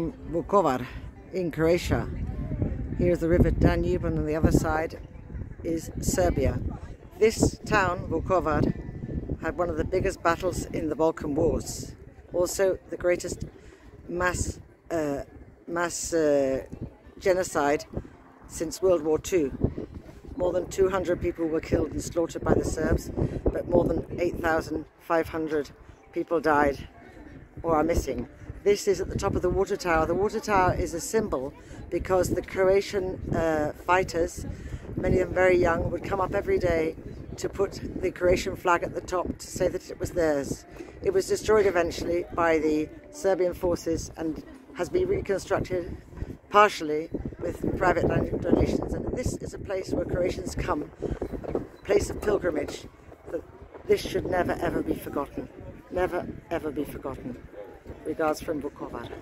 Vukovar in Croatia. Here's the river Danube and on the other side is Serbia. This town, Vukovar, had one of the biggest battles in the Balkan Wars. Also the greatest mass, uh, mass uh, genocide since World War II. More than 200 people were killed and slaughtered by the Serbs, but more than 8,500 people died or are missing. This is at the top of the water tower. The water tower is a symbol because the Croatian uh, fighters, many of them very young, would come up every day to put the Croatian flag at the top to say that it was theirs. It was destroyed eventually by the Serbian forces and has been reconstructed partially with private donations. And this is a place where Croatians come, a place of pilgrimage. That this should never ever be forgotten. Never ever be forgotten. Regards from Vukovar.